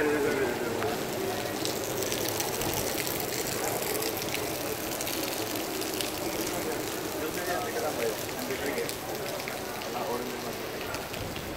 el